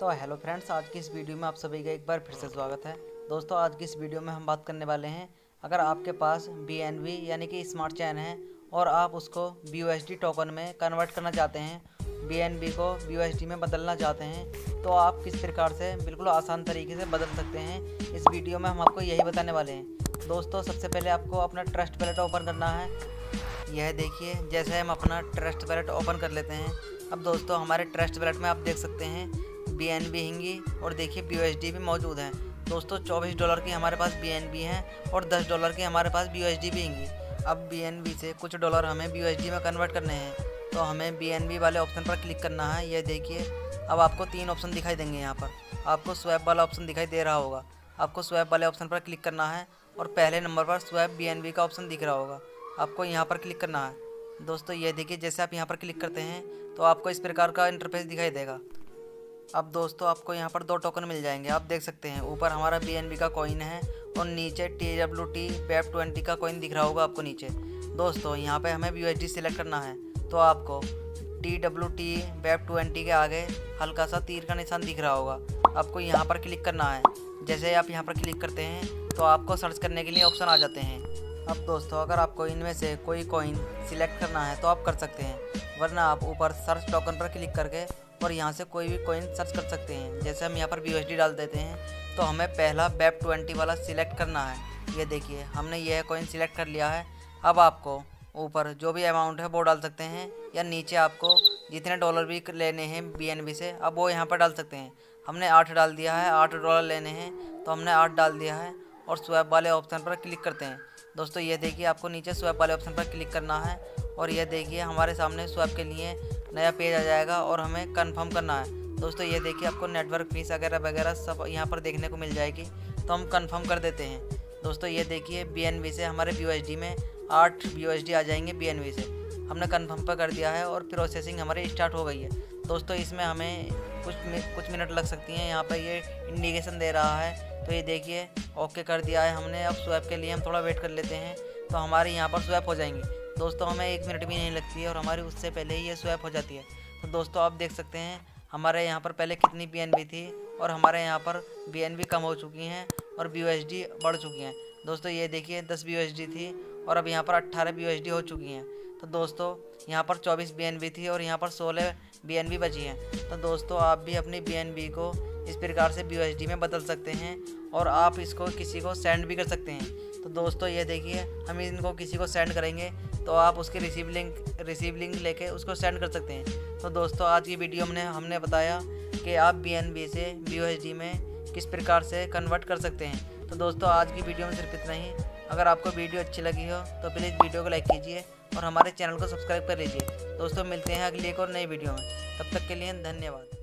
तो hello friends, आज की इस वीडियो में आप सभी का एक बार फिर से स्वागत है। दोस्तों, आज की इस वीडियो में हम बात करने वाले हैं, अगर आपके पास बी यानी कि स्मार्ट चैन है और आप उसको बी टोकन में कन्वर्ट करना चाहते हैं बी को बी में बदलना चाहते हैं तो आप किस प्रकार से बिल्कुल आसान तरीके से बदल सकते हैं, इस वीडियो में हम आपको यही बताने वाले हैं। दोस्तों, सबसे पहले आपको अपना ट्रस्ट वैलेट ओपन करना है। यह देखिए, जैसे हम अपना ट्रस्ट वैलेट ओपन कर लेते हैं। अब दोस्तों, हमारे ट्रस्ट वैलेट में आप देख सकते हैं बी एन बी हिंगी और देखिए बी भी मौजूद हैं। दोस्तों, चौबीस डॉलर की हमारे पास बी एन बी हैं और दस डॉलर की हमारे पास बी भी हिंगी। अब बी एन बी से कुछ डॉलर हमें बी में कन्वर्ट करने हैं। तो हमें बी एन बी वाले ऑप्शन पर क्लिक करना है। ये देखिए, अब आपको तीन ऑप्शन दिखाई देंगे यहाँ पर। आपको स्वैप वाला ऑप्शन दिखाई दे रहा होगा। आपको स्वैप वाले ऑप्शन पर क्लिक करना है और पहले नंबर पर स्वैप बी का ऑप्शन दिख रहा होगा। आपको यहाँ पर क्लिक करना है। दोस्तों, ये देखिए, जैसे आप यहाँ पर क्लिक करते हैं तो आपको इस प्रकार का इंटरफेस दिखाई देगा। अब दोस्तों आपको यहाँ पर दो टोकन मिल जाएँगे। आप देख सकते हैं, ऊपर हमारा बी का कॉइन है और नीचे T W T web twenty का कॉइन दिख रहा होगा आपको नीचे। दोस्तों, यहाँ पे हमें बी सिलेक्ट करना है। तो आपको T W T web twenty के आगे हल्का सा तीर का निशान दिख रहा होगा। आपको यहाँ पर क्लिक करना है। जैसे आप यहाँ पर क्लिक करते हैं तो आपको सर्च करने के लिए ऑप्शन आ जाते हैं। अब दोस्तों, अगर आपको इनमें से कोई कॉइन सिलेक्ट करना है तो आप कर सकते हैं। वरना आप ऊपर सर्च टोकन पर क्लिक करके और यहाँ से कोई भी कॉइन सर्च कर सकते हैं। जैसे हम यहाँ पर बी डाल देते हैं तो हमें पहला वेब ट्वेंटी वाला सिलेक्ट करना है। ये देखिए, हमने यह कॉइन सिलेक्ट कर लिया है। अब आपको ऊपर जो भी अमाउंट है वो डाल सकते हैं, या नीचे आपको जितने डॉलर भी लेने हैं BNB से, अब वो यहाँ पर डाल सकते हैं। हमने आठ डाल दिया है, आठ डॉलर लेने हैं तो हमने आठ डाल दिया है और स्वैप वाले ऑप्शन पर क्लिक करते हैं। दोस्तों, ये देखिए, आपको नीचे स्वैप वाले ऑप्शन पर क्लिक करना है और ये देखिए, हमारे सामने स्वैप के लिए नया पेज आ जाएगा और हमें कन्फर्म करना है। दोस्तों, ये देखिए आपको नेटवर्क फ़ीस वगैरह वगैरह सब यहाँ पर देखने को मिल जाएगी। तो हम कन्फर्म कर देते हैं। दोस्तों, ये देखिए बी से हमारे बी में आठ बी आ जाएँगे बी से। हमने कन्फर्म पर कर दिया है और प्रोसेसिंग हमारी स्टार्ट हो गई है। दोस्तों, इसमें हमें कुछ कुछ मिनट लग सकती हैं। यहाँ पर ये इंडिकेशन दे रहा है। तो ये देखिए ओके कर दिया है हमने। अब स्वैप के लिए हम थोड़ा वेट कर लेते हैं। तो हमारे यहाँ पर स्वैप हो जाएँगी। दोस्तों, हमें एक मिनट भी नहीं लगती है और हमारी उससे पहले ही ये स्वैप हो जाती है। तो दोस्तों, आप देख सकते हैं, हमारे यहाँ पर पहले कितनी BNB थी और हमारे यहाँ पर BNB कम हो चुकी हैं और बी बढ़ चुकी हैं। दोस्तों, ये देखिए, दस बी थी और अब यहाँ पर अट्ठारह बी हो चुकी हैं। तो दोस्तों, यहाँ पर चौबीस बी थी और यहाँ पर सोलह बी बची हैं। तो दोस्तों, आप भी अपनी BNB को इस प्रकार से बी में बदल सकते हैं और आप इसको किसी को सेंड भी कर सकते हैं। तो दोस्तों, ये देखिए, हम इनको किसी को सेंड करेंगे तो आप उसके रिसीव लिंक रिसीव लिंक लेके उसको सेंड कर सकते हैं। तो दोस्तों, आज की वीडियो में हमने बताया कि आप बीएनबी से बी में किस प्रकार से कन्वर्ट कर सकते हैं। तो दोस्तों, आज की वीडियो में सिर्फ़ इतना ही। अगर आपको वीडियो अच्छी लगी हो तो प्लीज़ वीडियो को लाइक कीजिए और हमारे चैनल को सब्सक्राइब कर लीजिए। दोस्तों, मिलते हैं अगली एक और नई वीडियो में। तब तक के लिए धन्यवाद।